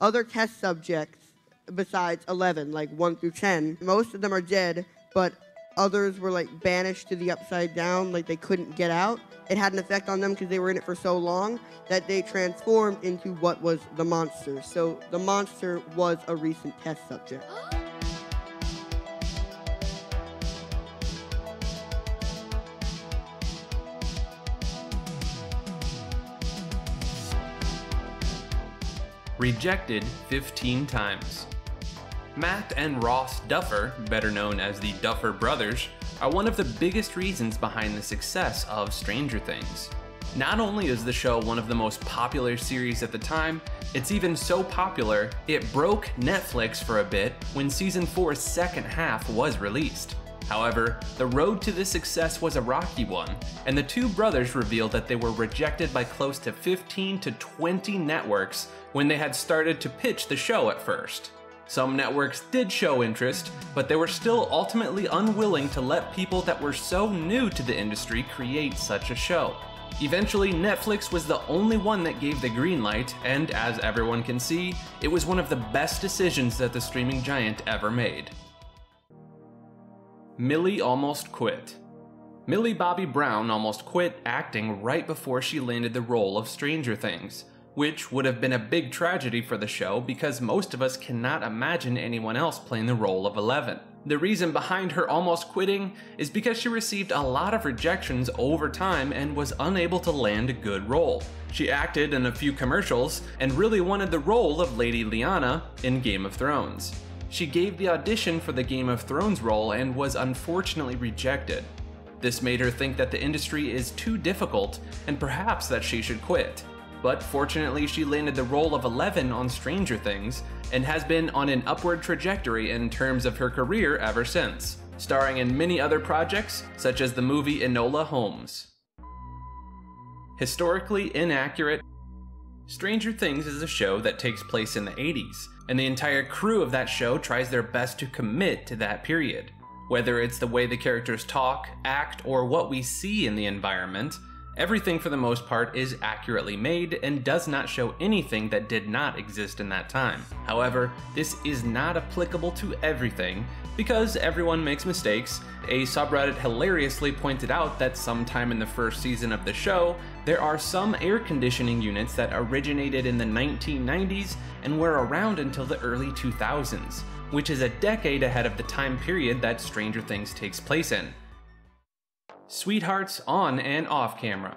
other test subjects besides 11, like 1 through 10. Most of them are dead, but others were like banished to the upside down, like they couldn't get out. It had an effect on them because they were in it for so long that they transformed into what was the monster. So the monster was a recent test subject. Rejected 15 times. Matt and Ross Duffer, better known as the Duffer Brothers, are one of the biggest reasons behind the success of Stranger Things. Not only is the show one of the most popular series at the time, it's even so popular it broke Netflix for a bit when season 4's second half was released. However, the road to this success was a rocky one, and the two brothers revealed that they were rejected by close to 15 to 20 networks when they had started to pitch the show at first. Some networks did show interest, but they were still ultimately unwilling to let people that were so new to the industry create such a show. Eventually, Netflix was the only one that gave the green light, and as everyone can see, it was one of the best decisions that the streaming giant ever made. Millie almost quit. Millie Bobby Brown almost quit acting right before she landed the role of Stranger Things, which would have been a big tragedy for the show because most of us cannot imagine anyone else playing the role of Eleven. The reason behind her almost quitting is because she received a lot of rejections over time and was unable to land a good role. She acted in a few commercials and really wanted the role of Lady Lyanna in Game of Thrones. She gave the audition for the Game of Thrones role and was unfortunately rejected. This made her think that the industry is too difficult and perhaps that she should quit. But fortunately, she landed the role of Eleven on Stranger Things and has been on an upward trajectory in terms of her career ever since, starring in many other projects, such as the movie Enola Holmes. Historically inaccurate, Stranger Things is a show that takes place in the 80s, and the entire crew of that show tries their best to commit to that period. Whether it's the way the characters talk, act, or what we see in the environment, everything for the most part is accurately made and does not show anything that did not exist in that time. However, this is not applicable to everything, because everyone makes mistakes. A subreddit hilariously pointed out that sometime in the first season of the show, there are some air conditioning units that originated in the 1990s and were around until the early 2000s, which is a decade ahead of the time period that Stranger Things takes place in. Sweethearts on and off camera.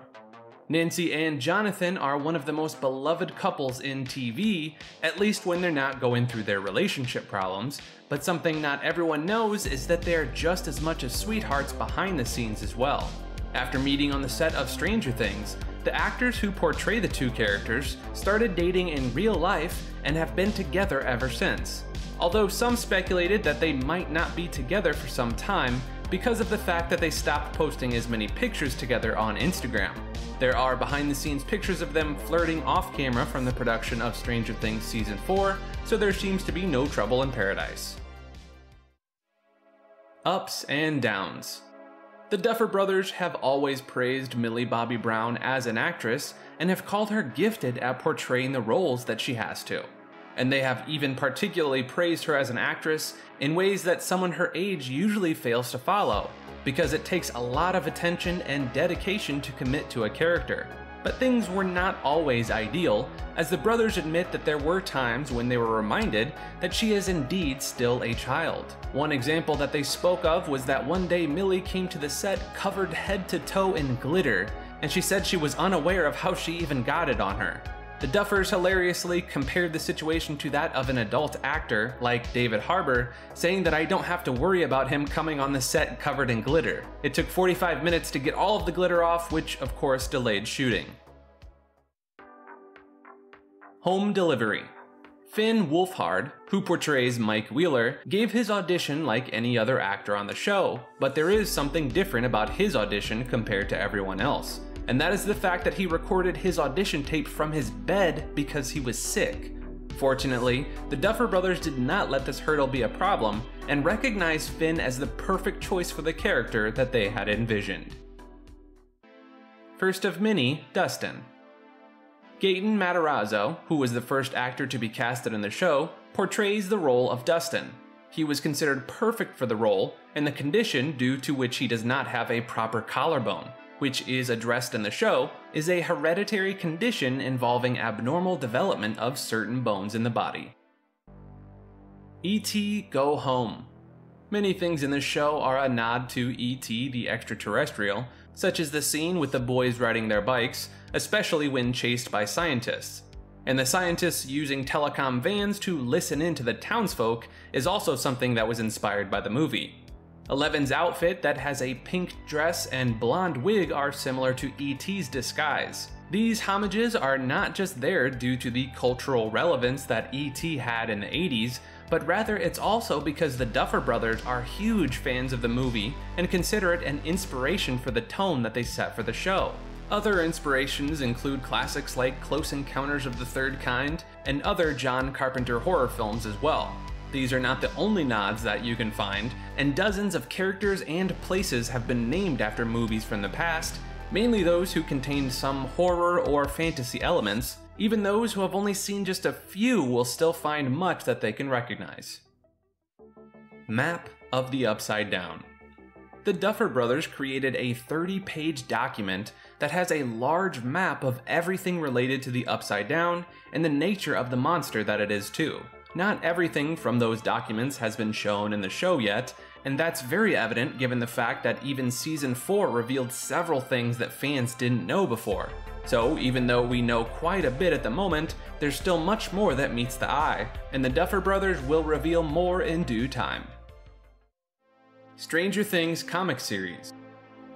Nancy and Jonathan are one of the most beloved couples in TV, at least when they're not going through their relationship problems, but something not everyone knows is that they're just as much as sweethearts behind the scenes as well. After meeting on the set of Stranger Things, the actors who portray the two characters started dating in real life and have been together ever since. Although some speculated that they might not be together for some time because of the fact that they stopped posting as many pictures together on Instagram. There are behind the scenes pictures of them flirting off camera from the production of Stranger Things Season 4, so there seems to be no trouble in paradise. Ups and downs. The Duffer Brothers have always praised Millie Bobby Brown as an actress and have called her gifted at portraying the roles that she has to. And they have even particularly praised her as an actress in ways that someone her age usually fails to follow, because it takes a lot of attention and dedication to commit to a character. But things were not always ideal, as the brothers admit that there were times when they were reminded that she is indeed still a child. One example that they spoke of was that one day Millie came to the set covered head to toe in glitter, and she said she was unaware of how she even got it on her. The Duffers hilariously compared the situation to that of an adult actor, like David Harbour, saying that I don't have to worry about him coming on the set covered in glitter. It took 45 minutes to get all of the glitter off, which of course delayed shooting. Home Delivery Finn Wolfhard, who portrays Mike Wheeler, gave his audition like any other actor on the show, but there is something different about his audition compared to everyone else and that is the fact that he recorded his audition tape from his bed because he was sick. Fortunately, the Duffer brothers did not let this hurdle be a problem and recognized Finn as the perfect choice for the character that they had envisioned. First of many, Dustin. Gaten Matarazzo, who was the first actor to be casted in the show, portrays the role of Dustin. He was considered perfect for the role, and the condition due to which he does not have a proper collarbone, which is addressed in the show, is a hereditary condition involving abnormal development of certain bones in the body. E.T. Go Home. Many things in this show are a nod to E.T. the extraterrestrial, such as the scene with the boys riding their bikes, especially when chased by scientists. And the scientists using telecom vans to listen in to the townsfolk is also something that was inspired by the movie. Eleven's outfit that has a pink dress and blonde wig are similar to E.T.'s disguise. These homages are not just there due to the cultural relevance that E.T. had in the 80s, but rather it's also because the Duffer Brothers are huge fans of the movie and consider it an inspiration for the tone that they set for the show. Other inspirations include classics like Close Encounters of the Third Kind and other John Carpenter horror films as well. These are not the only nods that you can find, and dozens of characters and places have been named after movies from the past, mainly those who contain some horror or fantasy elements. Even those who have only seen just a few will still find much that they can recognize. Map of the Upside Down. The Duffer Brothers created a 30 page document that has a large map of everything related to the Upside Down and the nature of the monster that it is, too. Not everything from those documents has been shown in the show yet, and that's very evident given the fact that even Season 4 revealed several things that fans didn't know before. So, even though we know quite a bit at the moment, there's still much more that meets the eye, and the Duffer Brothers will reveal more in due time. Stranger Things comic series.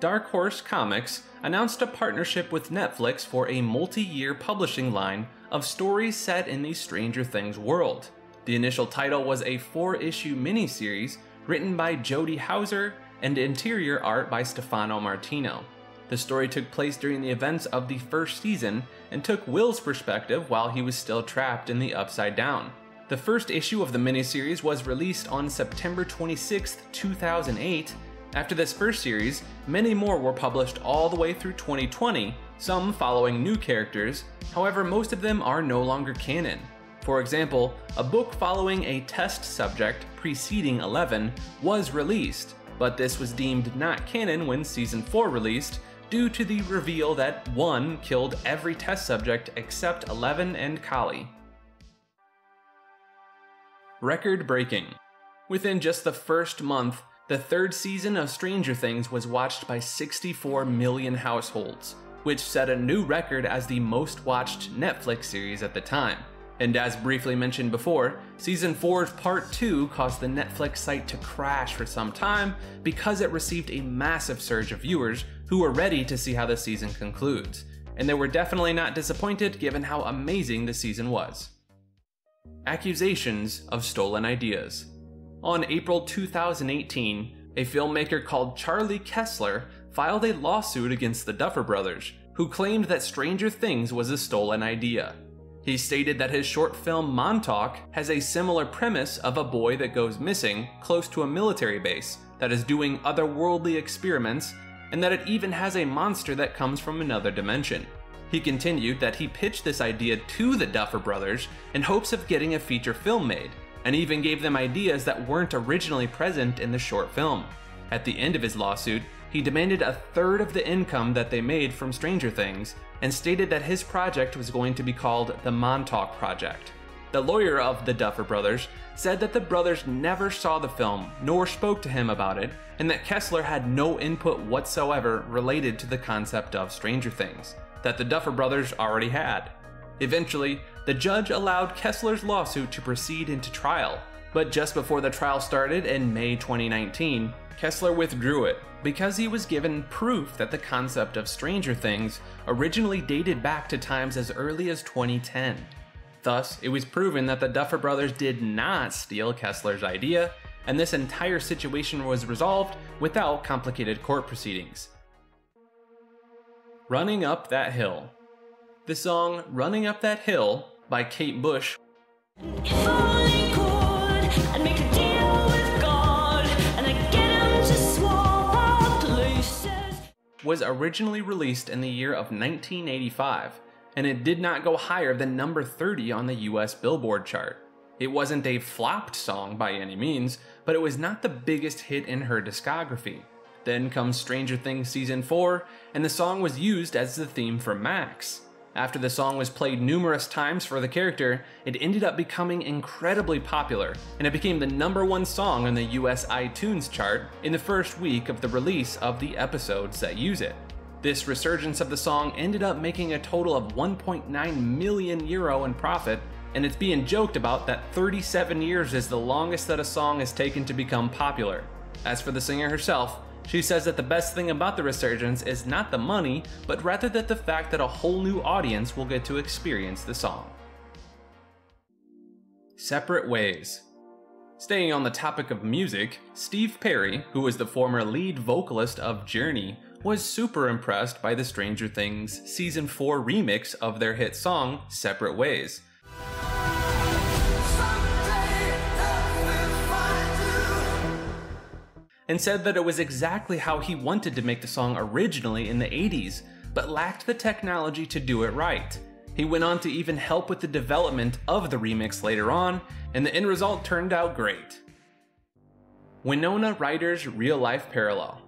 Dark Horse Comics announced a partnership with Netflix for a multi year publishing line of stories set in the Stranger Things world. The initial title was a four issue miniseries written by Jody Houser and interior art by Stefano Martino. The story took place during the events of the first season and took Will's perspective while he was still trapped in the Upside Down. The first issue of the miniseries was released on September 26, 2008. After this first series, many more were published all the way through 2020, some following new characters, however, most of them are no longer canon. For example, a book following a test subject preceding 11 was released, but this was deemed not canon when Season 4 released due to the reveal that 1 killed every test subject except 11 and Kali. Record breaking. Within just the first month, the third season of Stranger Things was watched by 64 million households, which set a new record as the most watched Netflix series at the time. And as briefly mentioned before, Season 4's Part 2 caused the Netflix site to crash for some time because it received a massive surge of viewers who were ready to see how the season concludes. And they were definitely not disappointed given how amazing the season was. Accusations of stolen ideas. On April 2018, a filmmaker called Charlie Kessler filed a lawsuit against the Duffer Brothers, who claimed that Stranger Things was a stolen idea. He stated that his short film Montauk has a similar premise of a boy that goes missing close to a military base that is doing otherworldly experiments, and that it even has a monster that comes from another dimension. He continued that he pitched this idea to the Duffer Brothers in hopes of getting a feature film made, and even gave them ideas that weren't originally present in the short film. At the end of his lawsuit, he demanded a third of the income that they made from Stranger Things and stated that his project was going to be called the Montauk Project. The lawyer of the Duffer Brothers said that the brothers never saw the film nor spoke to him about it, and that Kessler had no input whatsoever related to the concept of Stranger Things, that the Duffer Brothers already had. Eventually, the judge allowed Kessler's lawsuit to proceed into trial, but just before the trial started in May 2019, Kessler withdrew it because he was given proof that the concept of Stranger Things originally dated back to times as early as 2010. Thus, it was proven that the Duffer Brothers did not steal Kessler's idea, and this entire situation was resolved without complicated court proceedings. Running Up That Hill. The song Running Up That Hill by Kate Bush was originally released in the year of 1985, and it did not go higher than number 30 on the US Billboard chart. It wasn't a flopped song by any means, but it was not the biggest hit in her discography. Then comes Stranger Things Season 4, and the song was used as the theme for Max. After the song was played numerous times for the character, it ended up becoming incredibly popular, and it became the number one song on the US iTunes chart in the first week of the release of the episodes that use it. This resurgence of the song ended up making a total of 1.9 million euro in profit, and it's being joked about that 37 years is the longest that a song has taken to become popular. As for the singer herself, she says that the best thing about the resurgence is not the money, but rather that the fact that a whole new audience will get to experience the song. Separate Ways Staying on the topic of music, Steve Perry, who was the former lead vocalist of Journey, was super impressed by the Stranger Things Season 4 remix of their hit song, Separate Ways. And said that it was exactly how he wanted to make the song originally in the 80s, but lacked the technology to do it right. He went on to even help with the development of the remix later on, and the end result turned out great. Winona Ryder's real life parallel.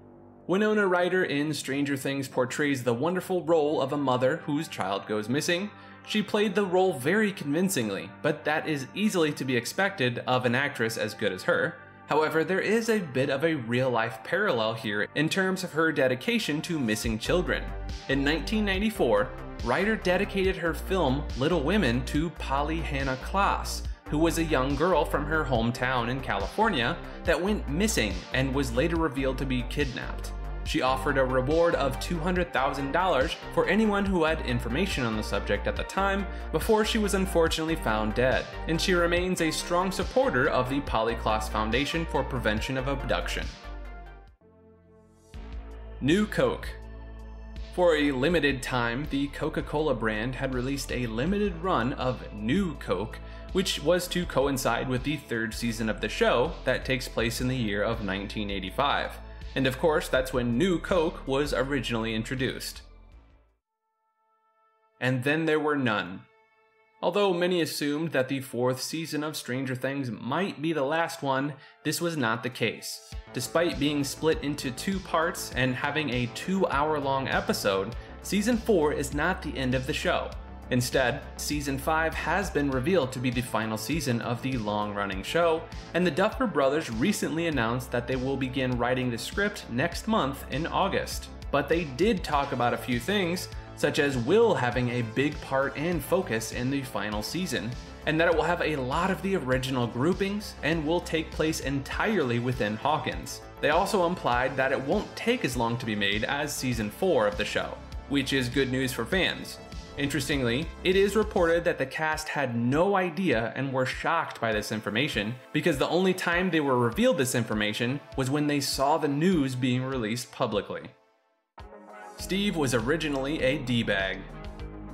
Winona Ryder in Stranger Things portrays the wonderful role of a mother whose child goes missing. She played the role very convincingly, but that is easily to be expected of an actress as good as her. However, there is a bit of a real life parallel here in terms of her dedication to missing children. In 1994, Ryder dedicated her film Little Women to Polly Hannah Klaas, who was a young girl from her hometown in California that went missing and was later revealed to be kidnapped. She offered a reward of $200,000 for anyone who had information on the subject at the time before she was unfortunately found dead, and she remains a strong supporter of the Polly Foundation for Prevention of Abduction. New Coke for a limited time, the Coca Cola brand had released a limited run of New Coke, which was to coincide with the third season of the show that takes place in the year of 1985. And of course, that's when New Coke was originally introduced. And then there were none. Although many assumed that the fourth season of Stranger Things might be the last one, this was not the case. Despite being split into two parts and having a two hour long episode, Season 4 is not the end of the show. Instead, Season 5 has been revealed to be the final season of the long running show, and the Duffer Brothers recently announced that they will begin writing the script next month in August. But they did talk about a few things, such as Will having a big part and focus in the final season, and that it will have a lot of the original groupings and will take place entirely within Hawkins. They also implied that it won't take as long to be made as season 4 of the show, which is good news for fans. Interestingly, it is reported that the cast had no idea and were shocked by this information because the only time they were revealed this information was when they saw the news being released publicly. Steve was originally a D-bag.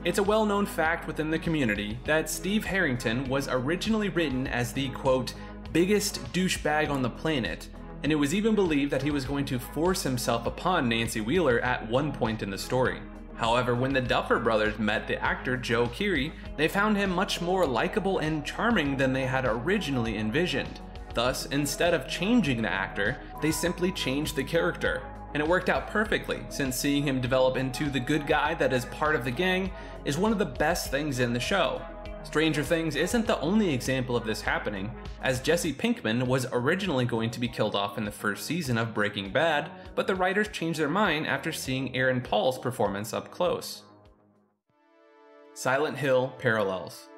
It's a well known fact within the community that Steve Harrington was originally written as the quote, biggest douchebag on the planet, and it was even believed that he was going to force himself upon Nancy Wheeler at one point in the story. However, when the Duffer brothers met the actor Joe Keery, they found him much more likable and charming than they had originally envisioned. Thus, instead of changing the actor, they simply changed the character. And it worked out perfectly, since seeing him develop into the good guy that is part of the gang is one of the best things in the show. Stranger Things isn't the only example of this happening, as Jesse Pinkman was originally going to be killed off in the first season of Breaking Bad, but the writers changed their mind after seeing Aaron Paul's performance up close. Silent Hill Parallels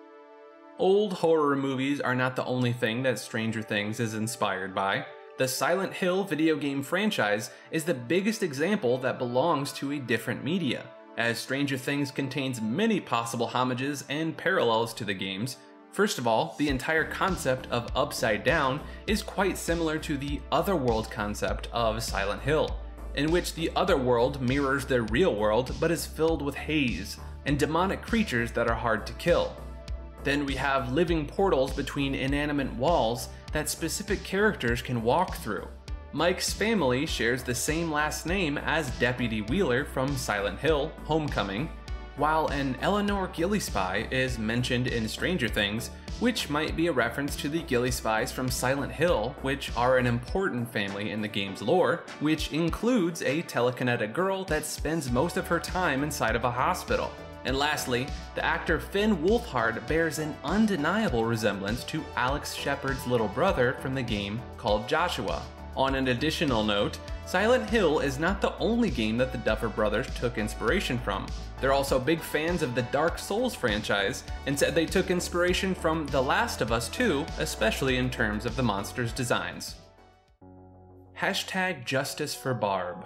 Old horror movies are not the only thing that Stranger Things is inspired by. The Silent Hill video game franchise is the biggest example that belongs to a different media as Stranger Things contains many possible homages and parallels to the games. First of all, the entire concept of Upside Down is quite similar to the Otherworld concept of Silent Hill, in which the Otherworld mirrors the real world but is filled with haze and demonic creatures that are hard to kill. Then we have living portals between inanimate walls that specific characters can walk through. Mike's family shares the same last name as Deputy Wheeler from Silent Hill Homecoming, while an Eleanor Gillespie is mentioned in Stranger Things, which might be a reference to the Gillespies from Silent Hill, which are an important family in the game's lore, which includes a telekinetic girl that spends most of her time inside of a hospital. And lastly, the actor Finn Wolfhard bears an undeniable resemblance to Alex Shepherd's little brother from the game called Joshua. On an additional note, Silent Hill is not the only game that the Duffer Brothers took inspiration from. They're also big fans of the Dark Souls franchise and said they took inspiration from The Last of Us 2, especially in terms of the monsters' designs. Hashtag Justice for Barb.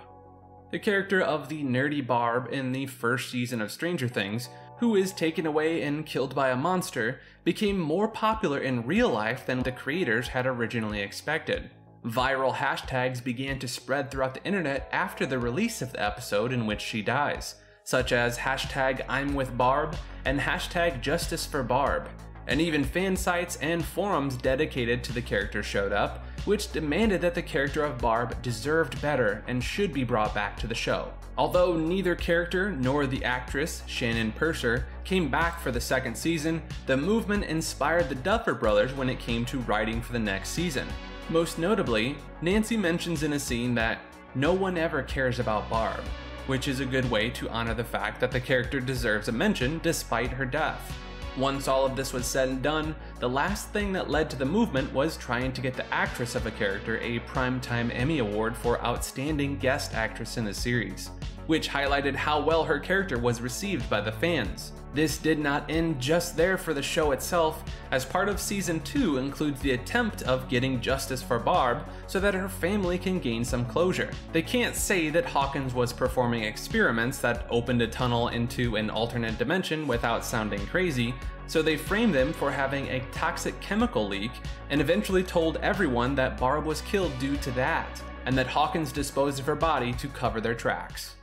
The character of the nerdy Barb in the first season of Stranger Things, who is taken away and killed by a monster, became more popular in real life than the creators had originally expected. Viral hashtags began to spread throughout the internet after the release of the episode in which she dies, such as hashtag I'm with Barb and hashtag Justice for Barb. And even fan sites and forums dedicated to the character showed up, which demanded that the character of Barb deserved better and should be brought back to the show. Although neither character nor the actress, Shannon Purser, came back for the second season, the movement inspired the Duffer Brothers when it came to writing for the next season. Most notably, Nancy mentions in a scene that no one ever cares about Barb, which is a good way to honor the fact that the character deserves a mention despite her death. Once all of this was said and done, the last thing that led to the movement was trying to get the actress of a character a Primetime Emmy Award for Outstanding Guest Actress in the series, which highlighted how well her character was received by the fans. This did not end just there for the show itself, as part of season 2 includes the attempt of getting justice for Barb so that her family can gain some closure. They can't say that Hawkins was performing experiments that opened a tunnel into an alternate dimension without sounding crazy, so they framed them for having a toxic chemical leak and eventually told everyone that Barb was killed due to that, and that Hawkins disposed of her body to cover their tracks.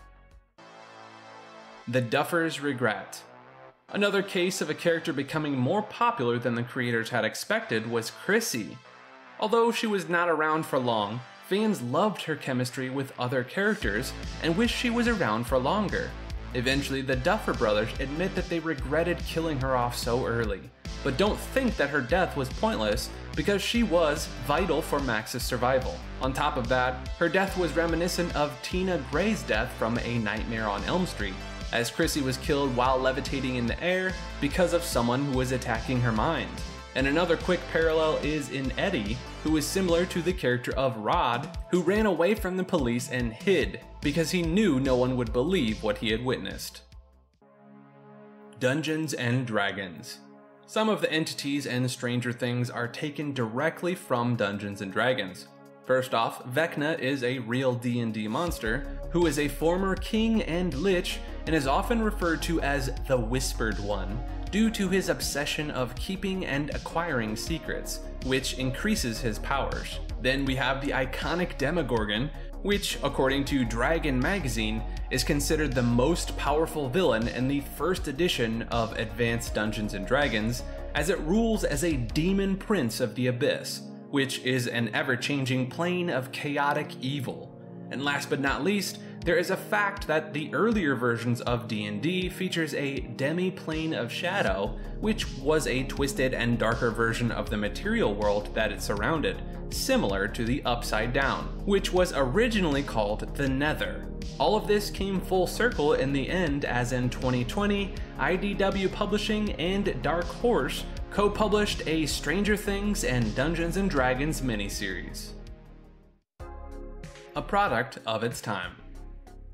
The Duffer's Regret. Another case of a character becoming more popular than the creators had expected was Chrissy. Although she was not around for long, fans loved her chemistry with other characters and wished she was around for longer. Eventually, the Duffer brothers admit that they regretted killing her off so early, but don't think that her death was pointless because she was vital for Max's survival. On top of that, her death was reminiscent of Tina Gray's death from A Nightmare on Elm Street, as Chrissy was killed while levitating in the air because of someone who was attacking her mind. And another quick parallel is in Eddie, who is similar to the character of Rod, who ran away from the police and hid because he knew no one would believe what he had witnessed. Dungeons and Dragons. Some of the entities and Stranger Things are taken directly from Dungeons and Dragons. First off, Vecna is a real D&D monster who is a former king and lich and is often referred to as the Whispered One due to his obsession of keeping and acquiring secrets, which increases his powers. Then we have the iconic Demogorgon, which, according to Dragon Magazine, is considered the most powerful villain in the first edition of Advanced Dungeons and Dragons, as it rules as a demon prince of the abyss, which is an ever-changing plane of chaotic evil. And last but not least, there is a fact that the earlier versions of D&D features a demi-plane of shadow, which was a twisted and darker version of the material world that it surrounded, similar to the Upside Down, which was originally called the Nether. All of this came full circle in the end as in 2020, IDW Publishing and Dark Horse co-published a Stranger Things and Dungeons and Dragons miniseries. A product of its time.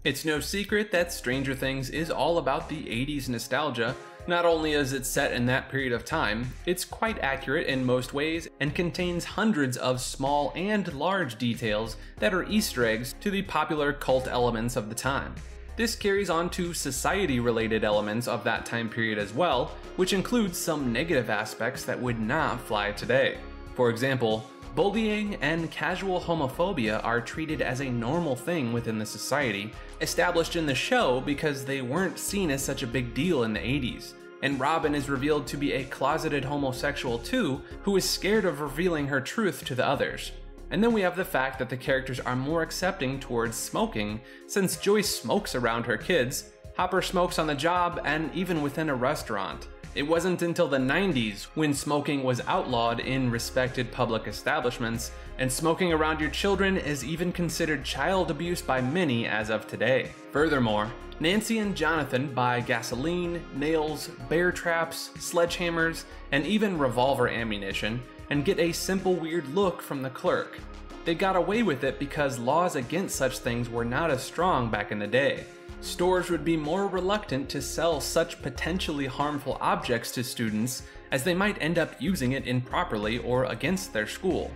It's no secret that Stranger Things is all about the 80s nostalgia. Not only is it set in that period of time, it's quite accurate in most ways and contains hundreds of small and large details that are Easter eggs to the popular cult elements of the time. This carries on to society related elements of that time period as well, which includes some negative aspects that would not fly today. For example, bullying and casual homophobia are treated as a normal thing within the society, established in the show because they weren't seen as such a big deal in the 80s. And Robin is revealed to be a closeted homosexual too, who is scared of revealing her truth to the others. And then we have the fact that the characters are more accepting towards smoking, since Joyce smokes around her kids. Hopper smokes on the job and even within a restaurant. It wasn't until the 90s when smoking was outlawed in respected public establishments, and smoking around your children is even considered child abuse by many as of today. Furthermore, Nancy and Jonathan buy gasoline, nails, bear traps, sledgehammers, and even revolver ammunition, and get a simple weird look from the clerk. They got away with it because laws against such things were not as strong back in the day. Stores would be more reluctant to sell such potentially harmful objects to students as they might end up using it improperly or against their school.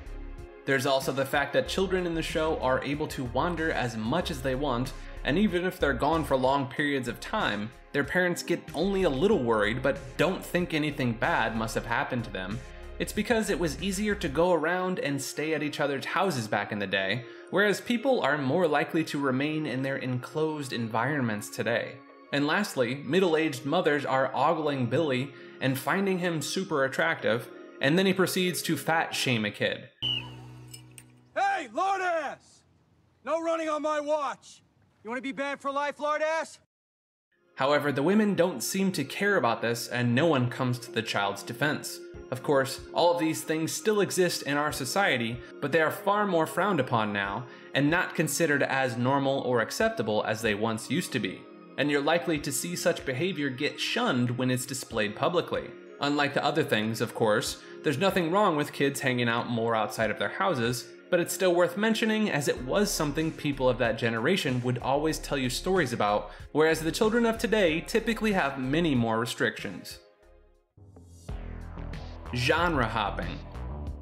There's also the fact that children in the show are able to wander as much as they want and even if they're gone for long periods of time, their parents get only a little worried but don't think anything bad must have happened to them. It's because it was easier to go around and stay at each other's houses back in the day, whereas people are more likely to remain in their enclosed environments today. And lastly, middle aged mothers are ogling Billy and finding him super attractive, and then he proceeds to fat shame a kid. Hey, lord ass! No running on my watch! You want to be banned for life, lord ass? However, the women don't seem to care about this, and no one comes to the child's defense. Of course, all of these things still exist in our society, but they are far more frowned upon now, and not considered as normal or acceptable as they once used to be. And you're likely to see such behavior get shunned when it's displayed publicly. Unlike the other things, of course, there's nothing wrong with kids hanging out more outside of their houses, but it's still worth mentioning as it was something people of that generation would always tell you stories about, whereas the children of today typically have many more restrictions. Genre hopping.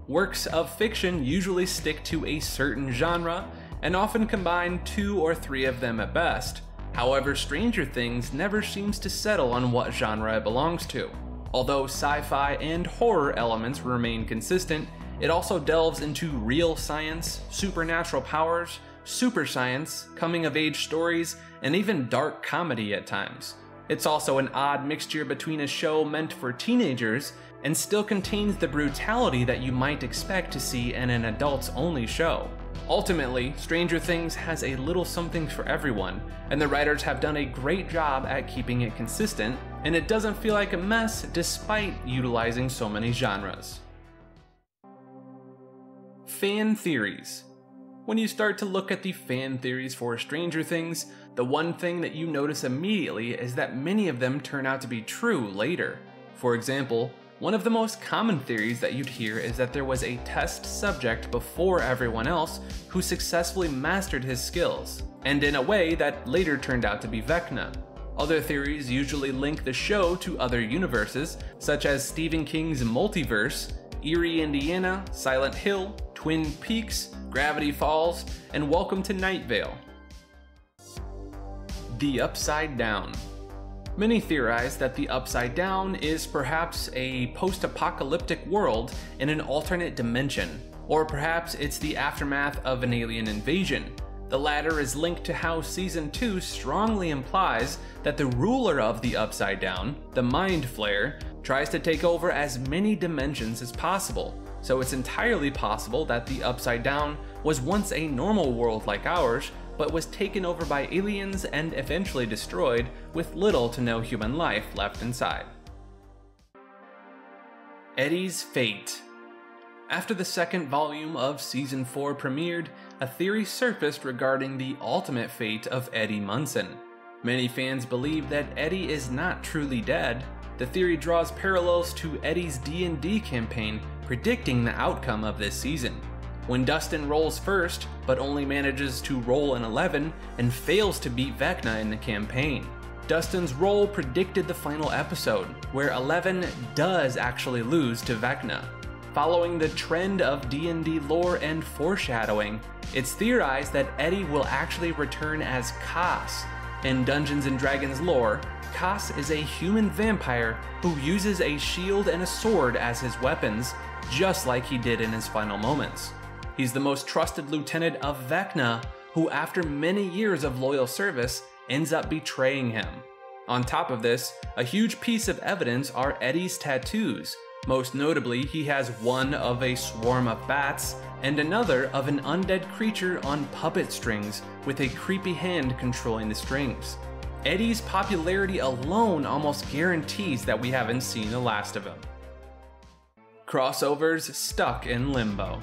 Works of fiction usually stick to a certain genre and often combine two or three of them at best. However, Stranger Things never seems to settle on what genre it belongs to. Although sci fi and horror elements remain consistent, it also delves into real science, supernatural powers, super science, coming of age stories, and even dark comedy at times. It's also an odd mixture between a show meant for teenagers and still contains the brutality that you might expect to see in an adults only show. Ultimately, Stranger Things has a little something for everyone, and the writers have done a great job at keeping it consistent, and it doesn't feel like a mess despite utilizing so many genres. Fan theories. When you start to look at the fan theories for Stranger Things, the one thing that you notice immediately is that many of them turn out to be true later. For example, one of the most common theories that you'd hear is that there was a test subject before everyone else who successfully mastered his skills, and in a way that later turned out to be Vecna. Other theories usually link the show to other universes, such as Stephen King's Multiverse, Eerie, Indiana, Silent Hill, Twin Peaks, Gravity Falls, and Welcome to Night Vale. The Upside Down. Many theorize that the Upside Down is perhaps a post apocalyptic world in an alternate dimension, or perhaps it's the aftermath of an alien invasion. The latter is linked to how Season 2 strongly implies that the ruler of the Upside Down, the Mind Flayer, tries to take over as many dimensions as possible. So it's entirely possible that the Upside Down was once a normal world like ours, but was taken over by aliens and eventually destroyed, with little to no human life left inside. Eddie's Fate After the second volume of Season 4 premiered, a theory surfaced regarding the ultimate fate of Eddie Munson. Many fans believe that Eddie is not truly dead. The theory draws parallels to Eddie's D&D campaign predicting the outcome of this season. When Dustin rolls first, but only manages to roll an 11 and fails to beat Vecna in the campaign. Dustin's roll predicted the final episode, where 11 does actually lose to Vecna. Following the trend of D&D lore and foreshadowing, it's theorized that Eddie will actually return as Kas. In Dungeons & Dragons lore, Kas is a human vampire who uses a shield and a sword as his weapons, just like he did in his final moments. He's the most trusted lieutenant of Vecna, who, after many years of loyal service, ends up betraying him. On top of this, a huge piece of evidence are Eddie's tattoos. Most notably, he has one of a swarm of bats and another of an undead creature on puppet strings with a creepy hand controlling the strings. Eddie's popularity alone almost guarantees that we haven't seen the last of him. Crossovers stuck in limbo.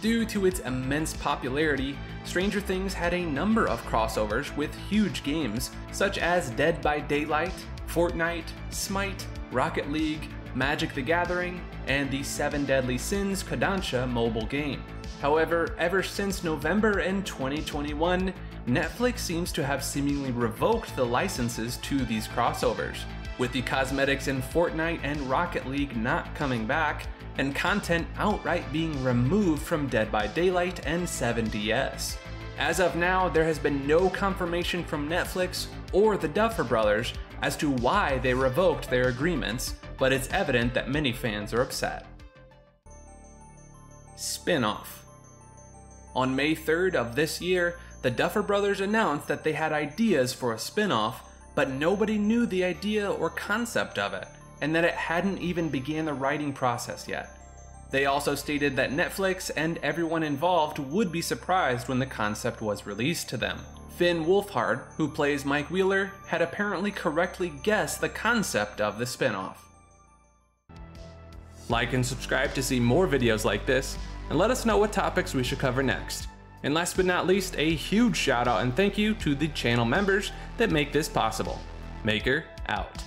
Due to its immense popularity, Stranger Things had a number of crossovers with huge games such as Dead by Daylight, Fortnite, Smite, Rocket League, Magic the Gathering, and the Seven Deadly Sins Kodansha mobile game. However, ever since November in 2021, Netflix seems to have seemingly revoked the licenses to these crossovers, with the cosmetics in Fortnite and Rocket League not coming back, and content outright being removed from Dead by Daylight and 7DS. As of now, there has been no confirmation from Netflix or the Duffer Brothers as to why they revoked their agreements, but it's evident that many fans are upset. Spin off. On May 3rd of this year, the Duffer Brothers announced that they had ideas for a spin off, but nobody knew the idea or concept of it, and that it hadn't even began the writing process yet. They also stated that Netflix and everyone involved would be surprised when the concept was released to them. Finn Wolfhard, who plays Mike Wheeler, had apparently correctly guessed the concept of the spin-off. Like and subscribe to see more videos like this, and let us know what topics we should cover next. And last but not least, a huge shout out and thank you to the channel members that make this possible. Maker out.